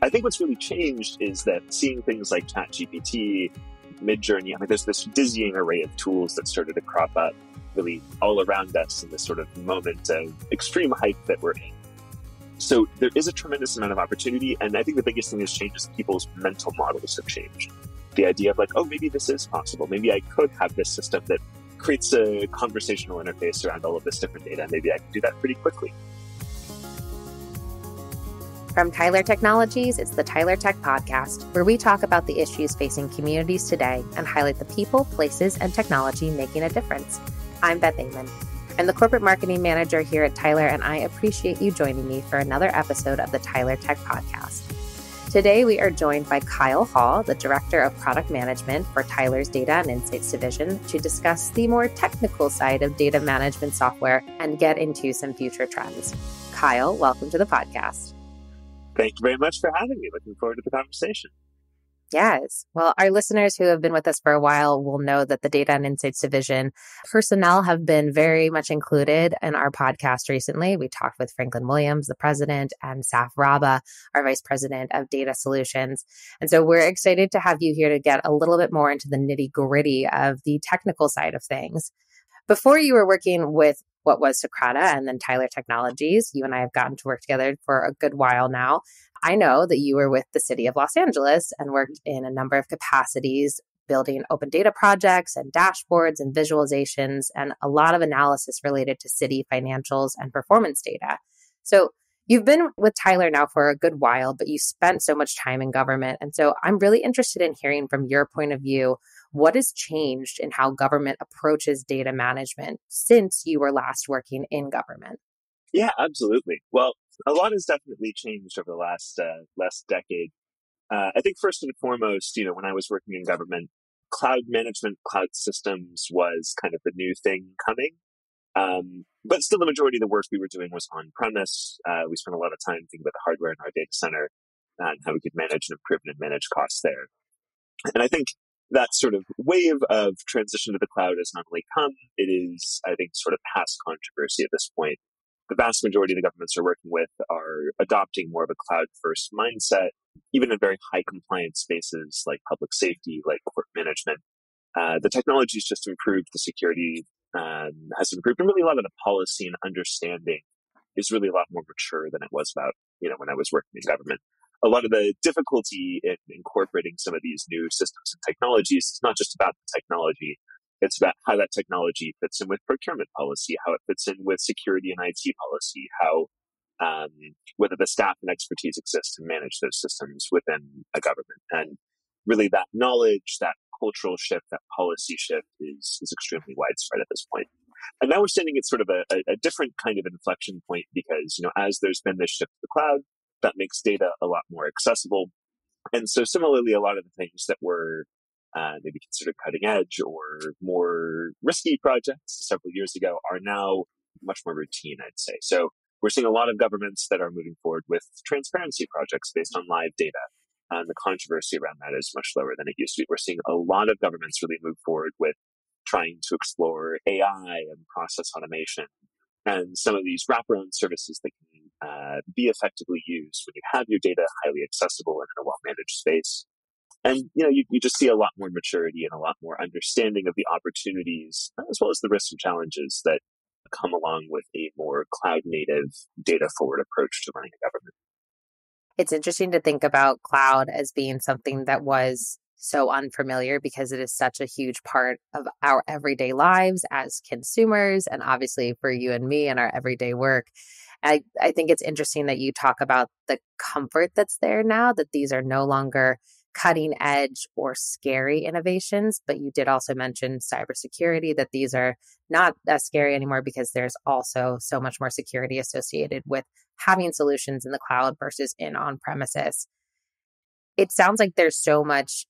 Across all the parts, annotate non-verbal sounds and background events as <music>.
I think what's really changed is that seeing things like ChatGPT, Midjourney, I mean, there's this dizzying array of tools that started to crop up really all around us in this sort of moment of extreme hype that we're in. So there is a tremendous amount of opportunity, and I think the biggest thing that's changed is people's mental models have changed. The idea of like, oh, maybe this is possible. Maybe I could have this system that creates a conversational interface around all of this different data. Maybe I can do that pretty quickly. From Tyler Technologies, it's the Tyler Tech Podcast, where we talk about the issues facing communities today and highlight the people, places, and technology making a difference. I'm Beth Amon. I'm the corporate marketing manager here at Tyler, and I appreciate you joining me for another episode of the Tyler Tech Podcast. Today, we are joined by Kyle Hall, the Director of Product Management for Tyler's Data and Insights Division, to discuss the more technical side of data management software and get into some future trends. Kyle, welcome to the podcast. Thank you very much for having me. Looking forward to the conversation. Yes. Well, our listeners who have been with us for a while will know that the Data and Insights Division personnel have been very much included in our podcast recently. We talked with Franklin Williams, the president, and Saf Rabah, our vice president of data solutions. And so we're excited to have you here to get a little bit more into the nitty gritty of the technical side of things. Before you were working with what was Socrata and then Tyler Technologies. You and I have gotten to work together for a good while now. I know that you were with the city of Los Angeles and worked in a number of capacities building open data projects and dashboards and visualizations and a lot of analysis related to city financials and performance data. So you've been with Tyler now for a good while, but you spent so much time in government. And so I'm really interested in hearing from your point of view what has changed in how government approaches data management since you were last working in government? Yeah, absolutely. Well, a lot has definitely changed over the last uh, last decade. Uh, I think first and foremost, you know, when I was working in government, cloud management, cloud systems was kind of the new thing coming. Um, but still, the majority of the work we were doing was on premise. Uh, we spent a lot of time thinking about the hardware in our data center and how we could manage and improve and manage costs there. And I think that sort of wave of transition to the cloud has not only come, it is, I think, sort of past controversy at this point. The vast majority of the governments are working with are adopting more of a cloud first mindset, even in very high compliance spaces like public safety, like court management. Uh, the technology has just improved, the security um, has improved, and really a lot of the policy and understanding is really a lot more mature than it was about, you know, when I was working in government a lot of the difficulty in incorporating some of these new systems and technologies is not just about the technology. It's about how that technology fits in with procurement policy, how it fits in with security and IT policy, how um, whether the staff and expertise exists to manage those systems within a government. And really that knowledge, that cultural shift, that policy shift is, is extremely widespread at this point. And now we're standing at sort of a, a, different kind of inflection point because, you know, as there's been this shift to the cloud, that makes data a lot more accessible. And so similarly, a lot of the things that were uh, maybe considered cutting edge or more risky projects several years ago are now much more routine, I'd say. So we're seeing a lot of governments that are moving forward with transparency projects based on live data. And the controversy around that is much lower than it used to be. We're seeing a lot of governments really move forward with trying to explore AI and process automation and some of these wraparound services that can uh, be effectively used when you have your data highly accessible and in a well managed space. And you know, you, you just see a lot more maturity and a lot more understanding of the opportunities as well as the risks and challenges that come along with a more cloud native data forward approach to running a government. It's interesting to think about cloud as being something that was so unfamiliar because it is such a huge part of our everyday lives as consumers and obviously for you and me and our everyday work. I, I think it's interesting that you talk about the comfort that's there now, that these are no longer cutting edge or scary innovations, but you did also mention cybersecurity, that these are not as scary anymore because there's also so much more security associated with having solutions in the cloud versus in on premises. It sounds like there's so much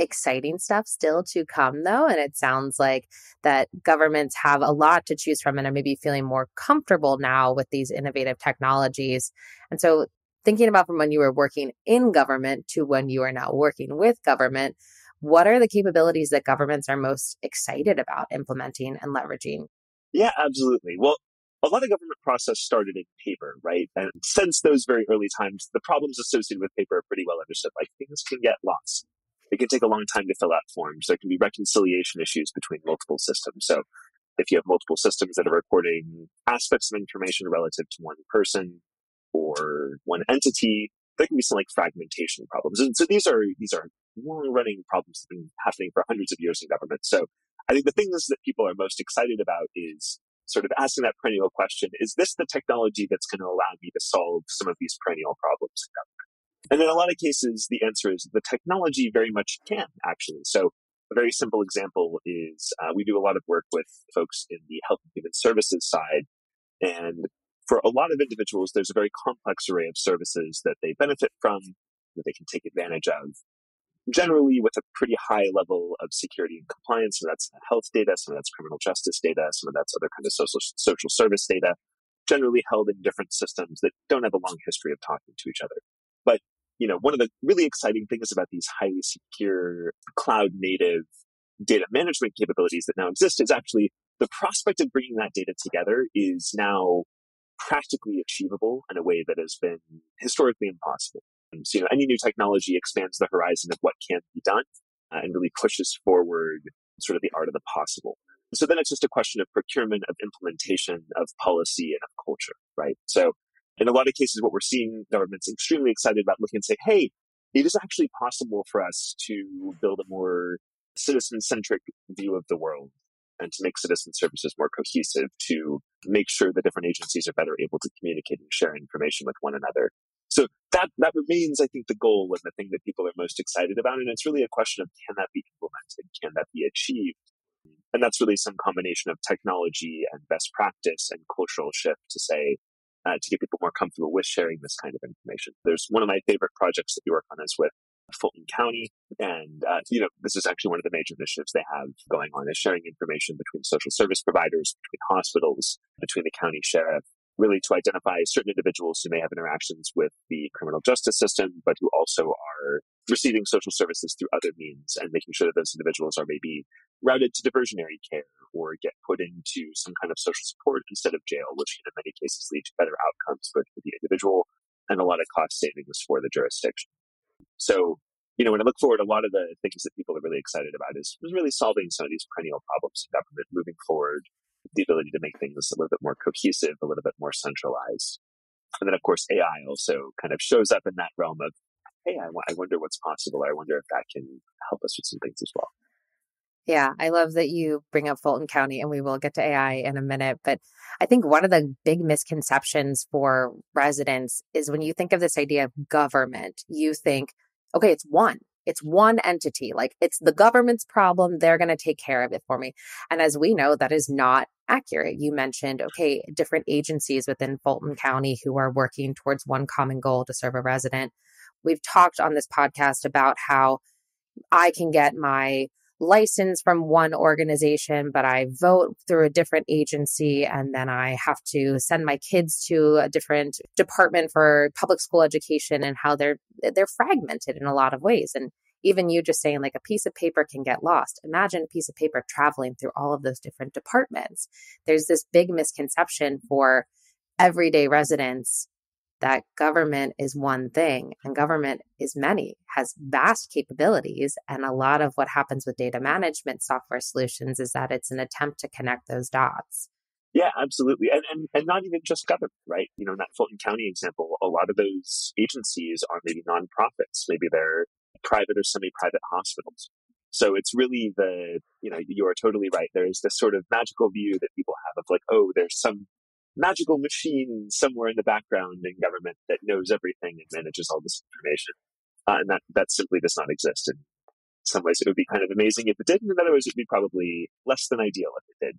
exciting stuff still to come though and it sounds like that governments have a lot to choose from and are maybe feeling more comfortable now with these innovative technologies and so thinking about from when you were working in government to when you are now working with government what are the capabilities that governments are most excited about implementing and leveraging yeah absolutely well a lot of government process started in paper, right? And since those very early times, the problems associated with paper are pretty well understood. Like things can get lost. It can take a long time to fill out forms. There can be reconciliation issues between multiple systems. So if you have multiple systems that are recording aspects of information relative to one person or one entity, there can be some like fragmentation problems. And so these are these are long running problems that have been happening for hundreds of years in government. So I think the things that people are most excited about is sort of asking that perennial question, is this the technology that's going to allow me to solve some of these perennial problems in government? And in a lot of cases, the answer is the technology very much can actually. So a very simple example is uh, we do a lot of work with folks in the health and human services side. And for a lot of individuals, there's a very complex array of services that they benefit from, that they can take advantage of. Generally, with a pretty high level of security and compliance, of that's health data, some of that's criminal justice data, some of that's other kind of social social service data, generally held in different systems that don't have a long history of talking to each other. But you know, one of the really exciting things about these highly secure cloud native data management capabilities that now exist is actually the prospect of bringing that data together is now practically achievable in a way that has been historically impossible. And so, you know, any new technology expands the horizon of what can be done uh, and really pushes forward sort of the art of the possible. So then it's just a question of procurement, of implementation, of policy, and of culture, right? So in a lot of cases, what we're seeing governments extremely excited about looking and say, hey, it is actually possible for us to build a more citizen centric view of the world and to make citizen services more cohesive, to make sure that different agencies are better able to communicate and share information with one another. So that, that remains, I think, the goal and the thing that people are most excited about. And it's really a question of can that be implemented? Can that be achieved? And that's really some combination of technology and best practice and cultural shift to say, uh, to get people more comfortable with sharing this kind of information. There's one of my favorite projects that we work on is with Fulton County. And, uh, you know, this is actually one of the major initiatives they have going on is sharing information between social service providers, between hospitals, between the county sheriff, really to identify certain individuals who may have interactions with the criminal justice system, but who also are receiving social services through other means and making sure that those individuals are maybe routed to diversionary care or get put into some kind of social support instead of jail, which in many cases lead to better outcomes both for the individual and a lot of cost savings for the jurisdiction. So, you know, when I look forward, a lot of the things that people are really excited about is, is really solving some of these perennial problems in government, moving forward, the ability to make things a little bit more cohesive, a little bit more centralized. And then, of course, AI also kind of shows up in that realm of, hey, I, w- I wonder what's possible. I wonder if that can help us with some things as well. Yeah, I love that you bring up Fulton County, and we will get to AI in a minute. But I think one of the big misconceptions for residents is when you think of this idea of government, you think, okay, it's one. It's one entity. Like it's the government's problem. They're going to take care of it for me. And as we know, that is not accurate. You mentioned, okay, different agencies within Fulton County who are working towards one common goal to serve a resident. We've talked on this podcast about how I can get my license from one organization, but I vote through a different agency. And then I have to send my kids to a different department for public school education and how they're, they're fragmented in a lot of ways. And even you just saying like a piece of paper can get lost. Imagine a piece of paper traveling through all of those different departments. There's this big misconception for everyday residents that government is one thing and government is many, has vast capabilities. And a lot of what happens with data management software solutions is that it's an attempt to connect those dots. Yeah, absolutely. And, and, and not even just government, right? You know, in that Fulton County example, a lot of those agencies are maybe nonprofits. Maybe they're private or semi-private hospitals. So it's really the, you know, you are totally right. There's this sort of magical view that people have of like, oh, there's some magical machine somewhere in the background in government that knows everything and manages all this information. Uh, and that, that simply does not exist. In some ways, it would be kind of amazing if it did. And in other ways, it would be probably less than ideal if it did.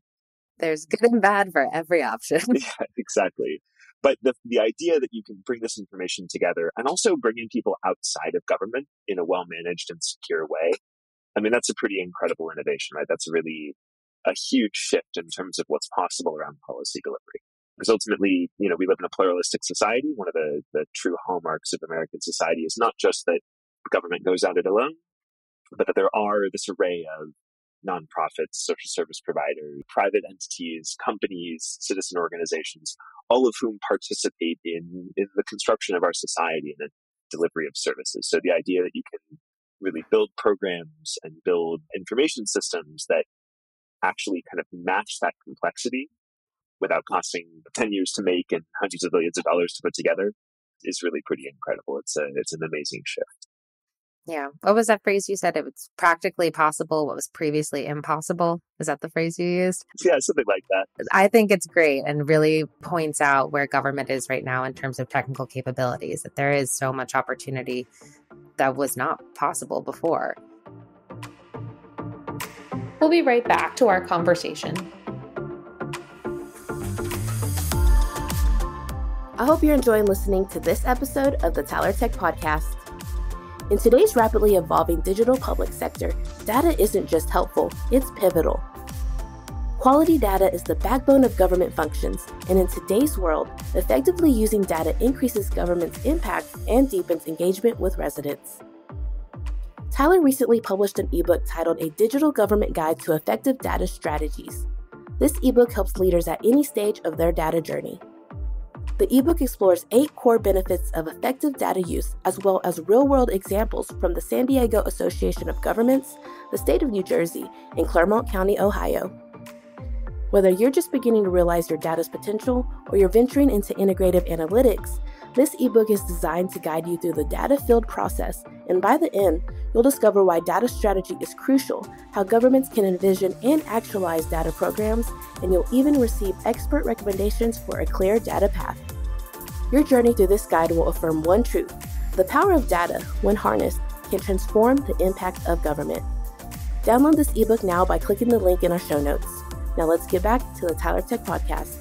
There's good and bad for every option. <laughs> yeah, exactly. But the, the idea that you can bring this information together and also bring in people outside of government in a well managed and secure way, I mean, that's a pretty incredible innovation, right? That's really a huge shift in terms of what's possible around policy delivery. Because ultimately, you know, we live in a pluralistic society. One of the, the true hallmarks of American society is not just that government goes at it alone, but that there are this array of nonprofits, social service providers, private entities, companies, citizen organizations, all of whom participate in, in the construction of our society and the delivery of services. So the idea that you can really build programs and build information systems that actually kind of match that complexity without costing 10 years to make and hundreds of billions of dollars to put together is really pretty incredible. It's a, it's an amazing shift. Yeah. What was that phrase you said? It was practically possible what was previously impossible. Is that the phrase you used? Yeah, something like that. I think it's great and really points out where government is right now in terms of technical capabilities, that there is so much opportunity that was not possible before. We'll be right back to our conversation. I hope you're enjoying listening to this episode of the Tyler Tech Podcast. In today's rapidly evolving digital public sector, data isn't just helpful, it's pivotal. Quality data is the backbone of government functions, and in today's world, effectively using data increases government's impact and deepens engagement with residents. Tyler recently published an ebook titled A Digital Government Guide to Effective Data Strategies. This ebook helps leaders at any stage of their data journey. The ebook explores eight core benefits of effective data use, as well as real world examples from the San Diego Association of Governments, the state of New Jersey, and Clermont County, Ohio. Whether you're just beginning to realize your data's potential or you're venturing into integrative analytics, this ebook is designed to guide you through the data filled process, and by the end, you'll discover why data strategy is crucial, how governments can envision and actualize data programs, and you'll even receive expert recommendations for a clear data path. Your journey through this guide will affirm one truth the power of data, when harnessed, can transform the impact of government. Download this ebook now by clicking the link in our show notes. Now let's get back to the Tyler Tech Podcast.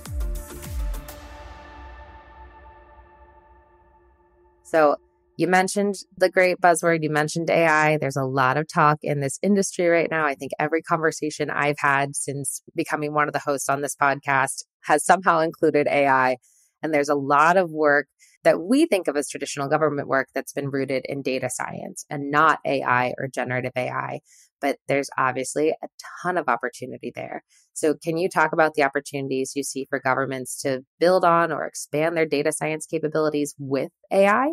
So, you mentioned the great buzzword, you mentioned AI. There's a lot of talk in this industry right now. I think every conversation I've had since becoming one of the hosts on this podcast has somehow included AI. And there's a lot of work that we think of as traditional government work that's been rooted in data science and not AI or generative AI. But there's obviously a ton of opportunity there. So, can you talk about the opportunities you see for governments to build on or expand their data science capabilities with AI?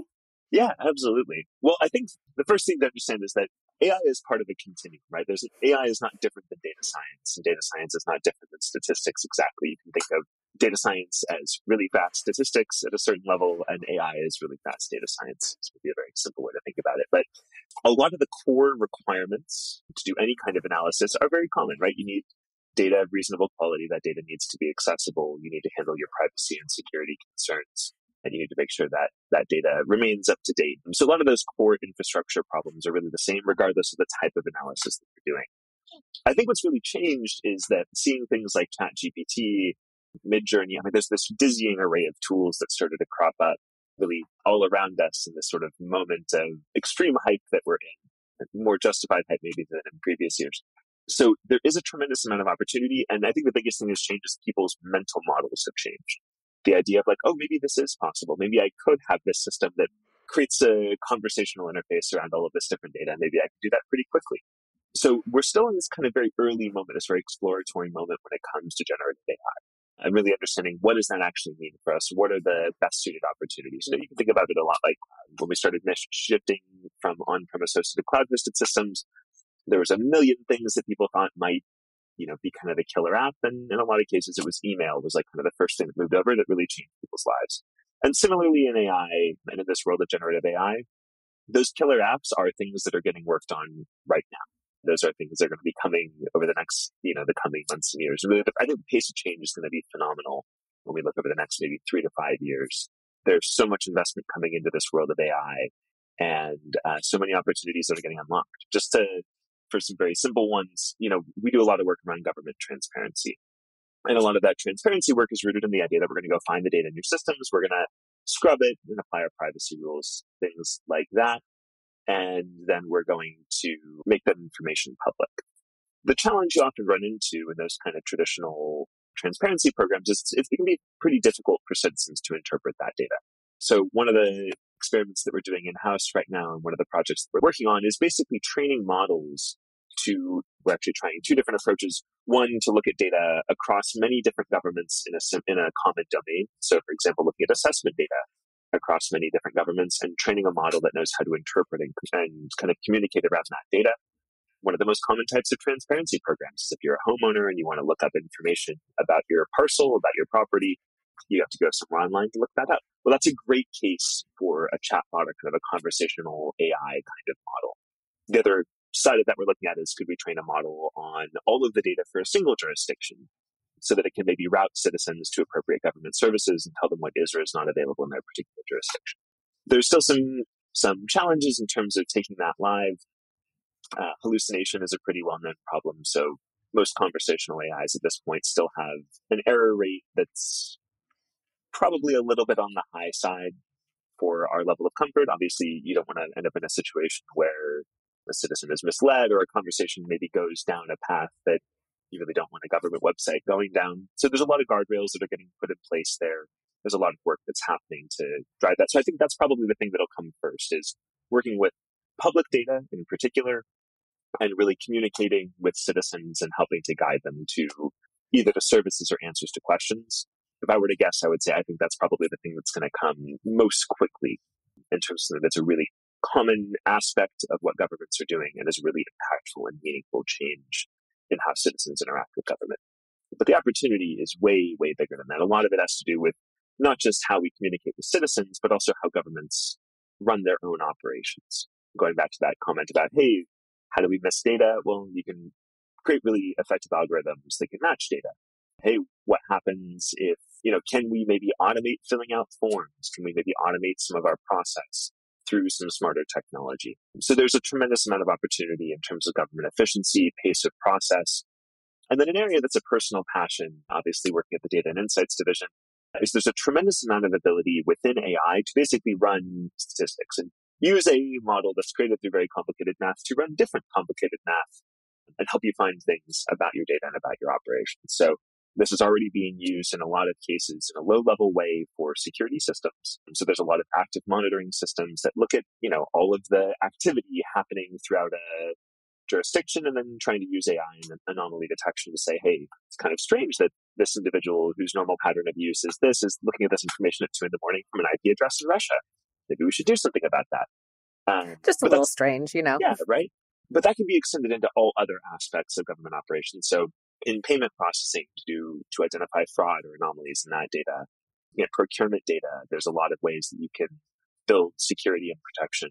Yeah, absolutely. Well, I think the first thing to understand is that AI is part of a continuum, right? There's AI is not different than data science, and data science is not different than statistics exactly. You can think of data science as really fast statistics at a certain level, and AI is really fast data science. This would be a very simple way to think about it. But a lot of the core requirements to do any kind of analysis are very common, right? You need data of reasonable quality. That data needs to be accessible. You need to handle your privacy and security concerns. And you need to make sure that that data remains up to date. So a lot of those core infrastructure problems are really the same, regardless of the type of analysis that you're doing. I think what's really changed is that seeing things like ChatGPT Midjourney. I mean, there's this dizzying array of tools that started to crop up really all around us in this sort of moment of extreme hype that we're in, more justified hype maybe than in previous years. So there is a tremendous amount of opportunity. And I think the biggest thing is people's mental models have changed. The idea of like, oh, maybe this is possible. Maybe I could have this system that creates a conversational interface around all of this different data. Maybe I could do that pretty quickly. So we're still in this kind of very early moment, this very exploratory moment when it comes to generative AI and really understanding what does that actually mean for us? What are the best suited opportunities? So mm-hmm. you can think about it a lot like um, when we started shifting from on-premise hosted to cloud-hosted systems, there was a million things that people thought might, you know, be kind of the killer app. And in a lot of cases, it was email was like kind of the first thing that moved over that really changed people's lives. And similarly in AI and in this world of generative AI, those killer apps are things that are getting worked on right now those are things that are going to be coming over the next, you know, the coming months and years. Really, I think the pace of change is going to be phenomenal when we look over the next maybe three to five years. There's so much investment coming into this world of AI and uh, so many opportunities that are getting unlocked. Just to, for some very simple ones, you know, we do a lot of work around government transparency. And a lot of that transparency work is rooted in the idea that we're going to go find the data in your systems. We're going to scrub it and apply our privacy rules, things like that and then we're going to make that information public. The challenge you often run into in those kind of traditional transparency programs is it can be pretty difficult for citizens to interpret that data. So one of the experiments that we're doing in house right now and one of the projects that we're working on is basically training models to, we're actually trying two different approaches. One, to look at data across many different governments in a, in a common domain. So, for example, looking at assessment data across many different governments and training a model that knows how to interpret and, and kind of communicate around that data. One of the most common types of transparency programs is if you're a homeowner and you want to look up information about your parcel, about your property, you have to go somewhere online to look that up. Well, that's a great case for a chatbot or kind of a conversational AI kind of model. The other side of that we're looking at is could we train a model on all of the data for a single jurisdiction so that it can maybe route citizens to appropriate government services and tell them what is or is not available in their particular jurisdiction. There's still some some challenges in terms of taking that live. Uh, hallucination is a pretty well-known problem, so most conversational AIs at this point still have an error rate that's probably a little bit on the high side for our level of comfort. Obviously, you don't want to end up in a situation where a citizen is misled or a conversation maybe goes down a path that you really don't want a government website going down. So there's a lot of guardrails that are getting put in place there. There's a lot of work that's happening to drive that. So I think that's probably the thing that'll come first is working with public data in particular and really communicating with citizens and helping to guide them to either the services or answers to questions. If I were to guess, I would say I think that's probably the thing that's going to come most quickly in terms of that's a really common aspect of what governments are doing and is really impactful and meaningful change in how citizens interact with government. But the opportunity is way, way bigger than that. A lot of it has to do with not just how we communicate with citizens, but also how governments run their own operations. Going back to that comment about, hey, how do we miss data? Well, you can create really effective algorithms that can match data. Hey, what happens if, you know, can we maybe automate filling out forms? Can we maybe automate some of our process? Through some smarter technology. So there's a tremendous amount of opportunity in terms of government efficiency, pace of process. And then an area that's a personal passion, obviously working at the data and insights division, is there's a tremendous amount of ability within AI to basically run statistics and use a model that's created through very complicated math to run different complicated math and help you find things about your data and about your operations. So this is already being used in a lot of cases in a low level way for security systems. And so there's a lot of active monitoring systems that look at, you know, all of the activity happening throughout a jurisdiction and then trying to use AI and anomaly detection to say, hey, it's kind of strange that this individual whose normal pattern of use is this is looking at this information at two in the morning from an IP address in Russia. Maybe we should do something about that. Um, Just a little strange, you know? Yeah, right. But that can be extended into all other aspects of government operations. So in payment processing to do to identify fraud or anomalies in that data. You know, procurement data, there's a lot of ways that you can build security and protection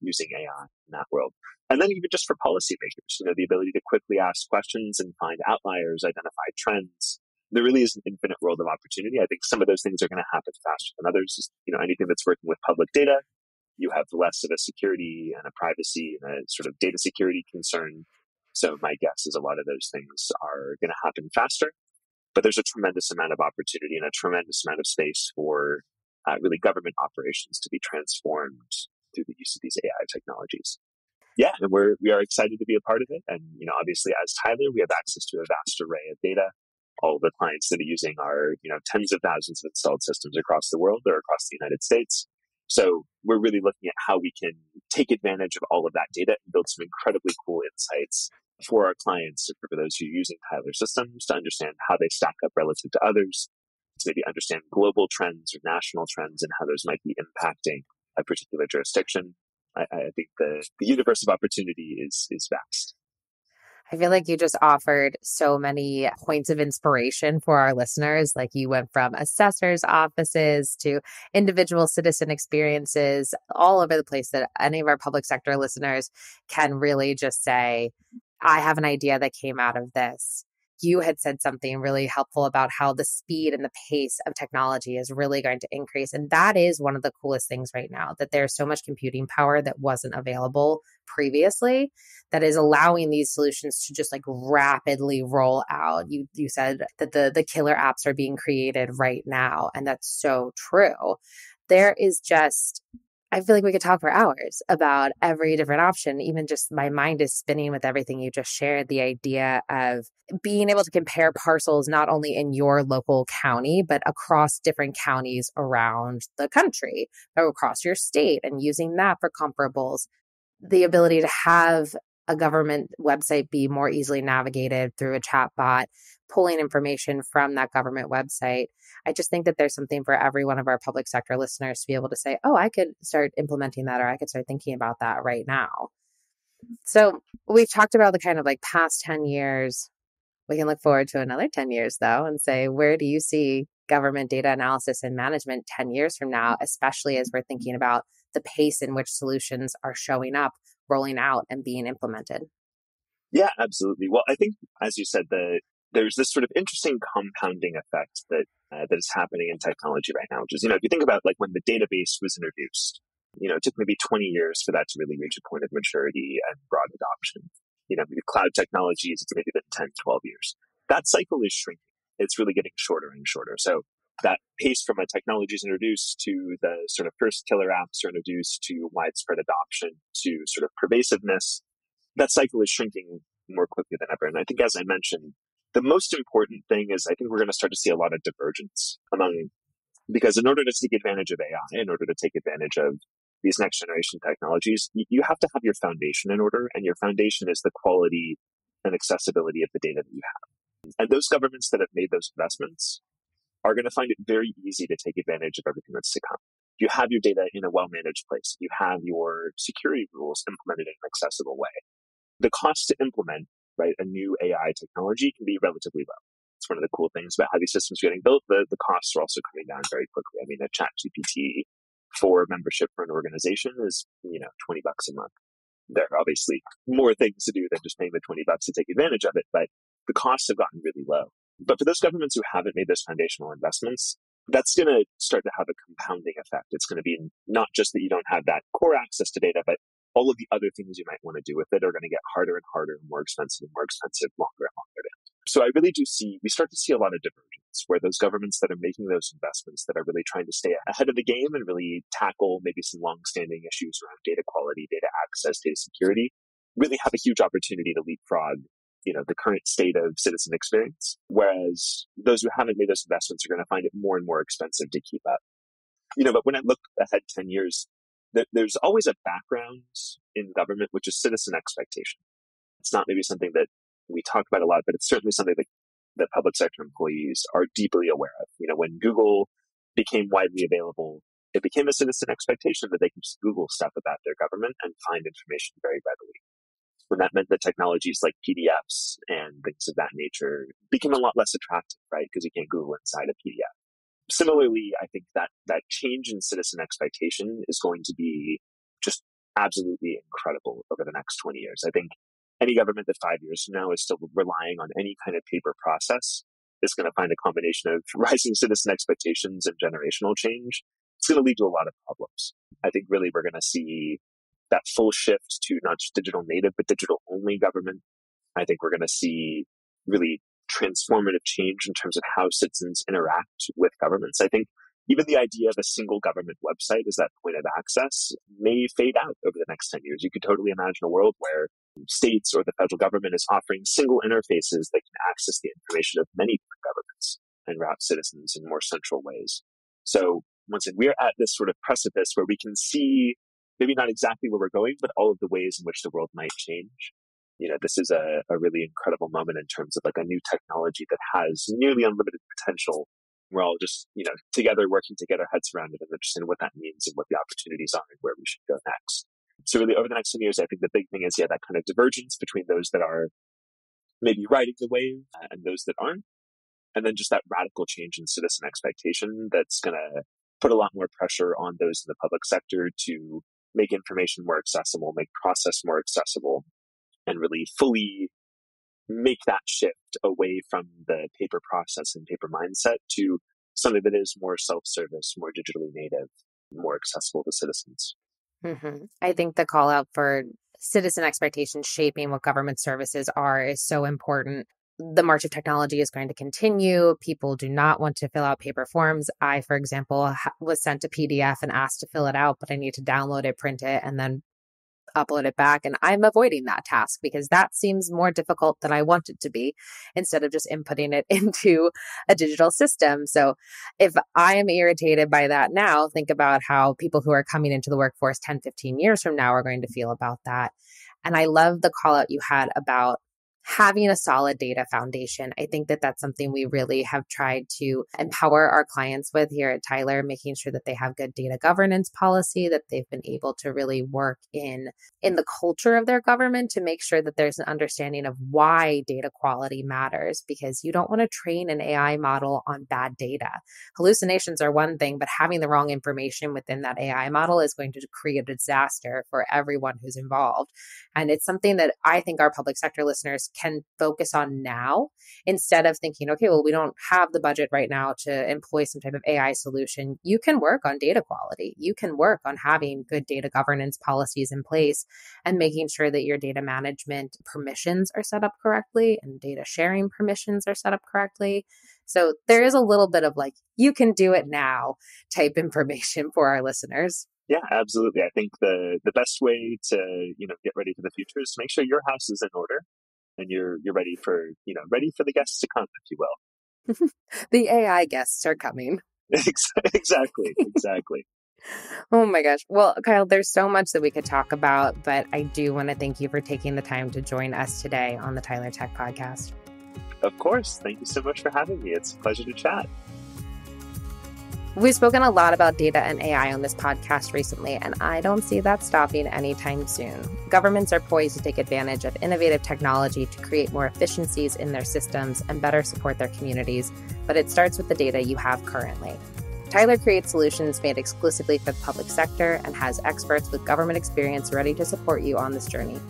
using AI in that world. And then even just for policymakers, you know, the ability to quickly ask questions and find outliers, identify trends. There really is an infinite world of opportunity. I think some of those things are going to happen faster than others. You know, anything that's working with public data, you have less of a security and a privacy and a sort of data security concern so my guess is a lot of those things are going to happen faster, but there's a tremendous amount of opportunity and a tremendous amount of space for uh, really government operations to be transformed through the use of these AI technologies. Yeah, and we're we are excited to be a part of it. And you know, obviously, as Tyler, we have access to a vast array of data. All of the clients that are using our you know tens of thousands of installed systems across the world or across the United States. So we're really looking at how we can take advantage of all of that data and build some incredibly cool insights for our clients, for those who are using Tyler systems, to understand how they stack up relative to others, to maybe understand global trends or national trends and how those might be impacting a particular jurisdiction. I, I think the, the universe of opportunity is is vast. I feel like you just offered so many points of inspiration for our listeners. Like you went from assessors' offices to individual citizen experiences all over the place that any of our public sector listeners can really just say, I have an idea that came out of this. You had said something really helpful about how the speed and the pace of technology is really going to increase. And that is one of the coolest things right now that there's so much computing power that wasn't available previously that is allowing these solutions to just like rapidly roll out. You you said that the the killer apps are being created right now and that's so true. There is just I feel like we could talk for hours about every different option. Even just my mind is spinning with everything you just shared. The idea of being able to compare parcels not only in your local county, but across different counties around the country or across your state and using that for comparables. The ability to have a government website be more easily navigated through a chat bot, pulling information from that government website. I just think that there's something for every one of our public sector listeners to be able to say, oh, I could start implementing that or I could start thinking about that right now. So we've talked about the kind of like past 10 years. We can look forward to another 10 years though and say, where do you see government data analysis and management 10 years from now, especially as we're thinking about the pace in which solutions are showing up, rolling out, and being implemented? Yeah, absolutely. Well, I think, as you said, the there's this sort of interesting compounding effect that uh, that is happening in technology right now, which is, you know, if you think about like when the database was introduced, you know, it took maybe 20 years for that to really reach a point of maturity and broad adoption. You know, cloud technologies, it's maybe been 10, 12 years. That cycle is shrinking. It's really getting shorter and shorter. So that pace from when technology is introduced to the sort of first killer apps are introduced to widespread adoption to sort of pervasiveness, that cycle is shrinking more quickly than ever. And I think, as I mentioned, the most important thing is I think we're going to start to see a lot of divergence among, because in order to take advantage of AI, in order to take advantage of these next generation technologies, you have to have your foundation in order, and your foundation is the quality and accessibility of the data that you have. And those governments that have made those investments are going to find it very easy to take advantage of everything that's to come. You have your data in a well managed place. You have your security rules implemented in an accessible way. The cost to implement right, a new AI technology can be relatively low. It's one of the cool things about how these systems are getting built. The, the costs are also coming down very quickly. I mean, a chat GPT for membership for an organization is, you know, 20 bucks a month. There are obviously more things to do than just paying the 20 bucks to take advantage of it, but the costs have gotten really low. But for those governments who haven't made those foundational investments, that's going to start to have a compounding effect. It's going to be not just that you don't have that core access to data, but all of the other things you might want to do with it are going to get harder and harder and more expensive and more expensive, longer and longer. Down. So I really do see, we start to see a lot of divergence where those governments that are making those investments that are really trying to stay ahead of the game and really tackle maybe some long-standing issues around data quality, data access, data security, really have a huge opportunity to leapfrog you know the current state of citizen experience whereas those who haven't made those investments are going to find it more and more expensive to keep up you know but when i look ahead 10 years there's always a background in government, which is citizen expectation. It's not maybe something that we talk about a lot, but it's certainly something that, that public sector employees are deeply aware of. You know, when Google became widely available, it became a citizen expectation that they can just Google stuff about their government and find information very readily. And that meant that technologies like PDFs and things of that nature became a lot less attractive, right? Because you can't Google inside a PDF similarly, I think that that change in citizen expectation is going to be just absolutely incredible over the next 20 years. I think any government that five years from now is still relying on any kind of paper process is going to find a combination of <laughs> rising citizen expectations and generational change. It's going to lead to a lot of problems. I think really we're going to see that full shift to not just digital native, but digital only government. I think we're going to see really transformative change in terms of how citizens interact with governments. I think even the idea of a single government website as that point of access may fade out over the next 10 years. You could totally imagine a world where states or the federal government is offering single interfaces that can access the information of many different governments and route citizens in more central ways. So once again, we're at this sort of precipice where we can see maybe not exactly where we're going, but all of the ways in which the world might change you know, this is a, a really incredible moment in terms of like a new technology that has nearly unlimited potential. We're all just, you know, together working to get our heads around it and understand what that means and what the opportunities are and where we should go next. So really over the next 10 years, I think the big thing is, yeah, that kind of divergence between those that are maybe riding the wave and those that aren't. And then just that radical change in citizen expectation that's going to put a lot more pressure on those in the public sector to make information more accessible, make process more accessible, and really fully make that shift away from the paper process and paper mindset to something that is more self-service, more digitally native, more accessible to citizens. Mm-hmm. I think the call out for citizen expectations shaping what government services are is so important. The march of technology is going to continue. People do not want to fill out paper forms. I, for example, was sent a PDF and asked to fill it out, but I need to download it, print it, and then upload it back. And I'm avoiding that task because that seems more difficult than I want it to be instead of just inputting it <laughs> into a digital system. So if I am irritated by that now, think about how people who are coming into the workforce 10, 15 years from now are going to feel about that. And I love the call out you had about having a solid data foundation. I think that that's something we really have tried to empower our clients with here at Tyler, making sure that they have good data governance policy, that they've been able to really work in in the culture of their government to make sure that there's an understanding of why data quality matters because you don't want to train an AI model on bad data. Hallucinations are one thing, but having the wrong information within that AI model is going to create a disaster for everyone who's involved. And it's something that I think our public sector listeners can focus on now instead of thinking, okay, well, we don't have the budget right now to employ some type of AI solution. You can work on data quality. You can work on having good data governance policies in place and making sure that your data management permissions are set up correctly and data sharing permissions are set up correctly. So there is a little bit of like, you can do it now type <laughs> information for our listeners. Yeah, absolutely. I think the the best way to you know get ready for the future is to make sure your house is in order and you're you're ready for you know ready for the guests to come, if you will. <laughs> the AI guests are coming. <laughs> exactly, exactly. <laughs> oh my gosh. Well, Kyle, there's so much that we could talk about, but I do want to thank you for taking the time to join us today on the Tyler Tech Podcast. Of course. Thank you so much for having me. It's a pleasure to chat. We've spoken a lot about data and AI on this podcast recently, and I don't see that stopping anytime soon. Governments are poised to take advantage of innovative technology to create more efficiencies in their systems and better support their communities, but it starts with the data you have currently. Tyler creates solutions made exclusively for the public sector and has experts with government experience ready to support you on this journey.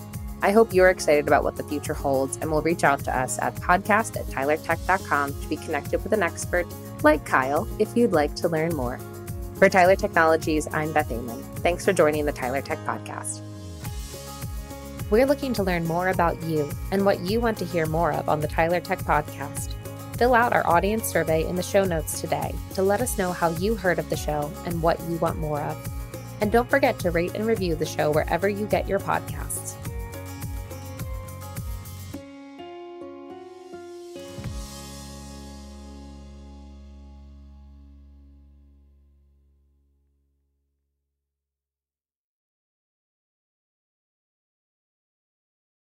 I hope you're excited about what the future holds and will reach out to us at podcast at tylertech.com to be connected with an expert like Kyle if you'd like to learn more. For Tyler Technologies, I'm Beth Amon. Thanks for joining the Tyler Tech Podcast. We're looking to learn more about you and what you want to hear more of on the Tyler Tech Podcast. Fill out our audience survey in the show notes today to let us know how you heard of the show and what you want more of. And don't forget to rate and review the show wherever you get your podcasts.